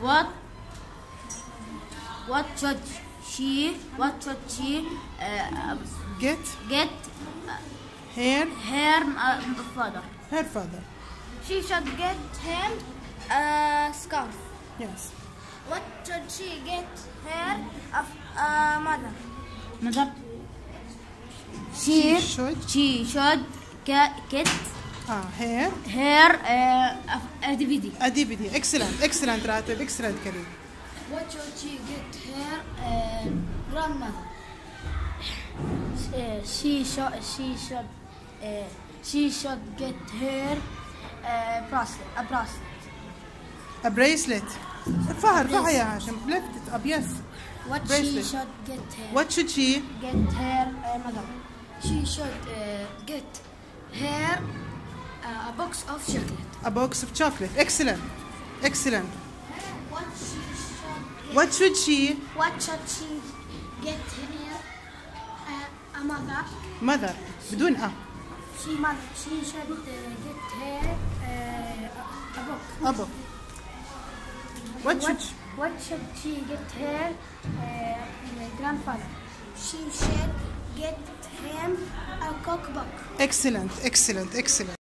what? What should she what should she uh, get get her her uh, father. her father. She should get him a scarf. Yes. What should she get her a uh, mother? Mother. She should she should get, هير هير دي في دي دي في دي اكسلنت اكسلنت راتب اكسلنت كريم. وات شود شي جيت هير جراند شي شود شي شود شي شود جيت هير براسلت ا براسلت فهر فهر يا هاشم. ليفت اب يس What bracelet. she should get her. What should she? Get her uh, mother. She should uh, get her uh, a box of chocolate. a box of chocolate excellent excellent What she should what should she what should she get her uh, a mother? mother بدون ا She must. She should uh, get her uh, a book. a book what should What, what should she get her uh, grandfather? She should get him a cookbook. excellent excellent excellent